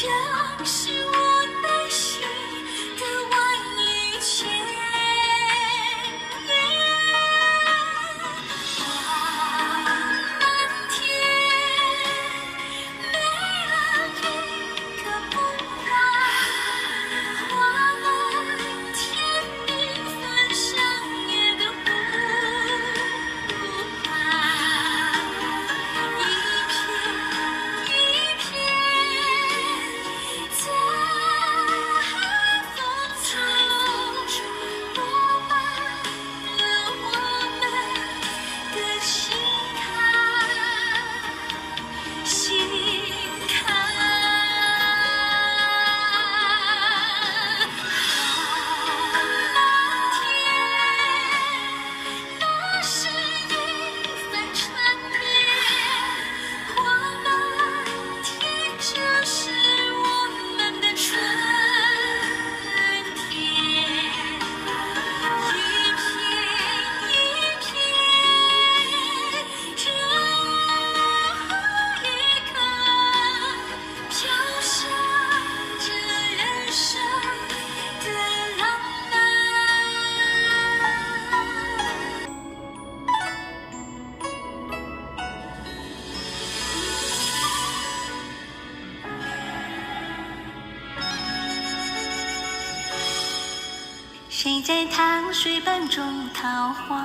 相信。谁在糖水般种桃花？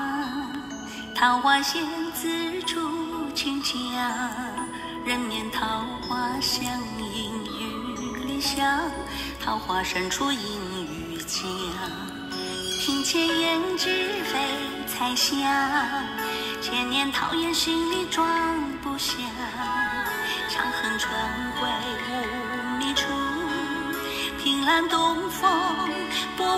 桃花仙子住千家，人面桃花相映玉里香，桃花深处隐于家。庭前胭脂飞彩霞，千年桃源心里装不下。长恨春归无觅处，凭栏东风薄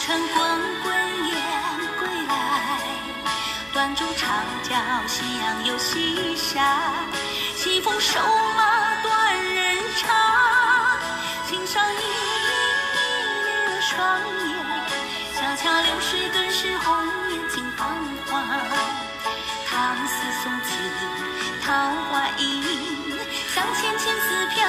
红尘滚滚雁归来。断烛长桥夕阳又西下，西风瘦马断人肠。心上一粒迷离了双眼，小桥流水顿时红颜尽芳华。唐诗宋词，桃花影，像纤纤丝飘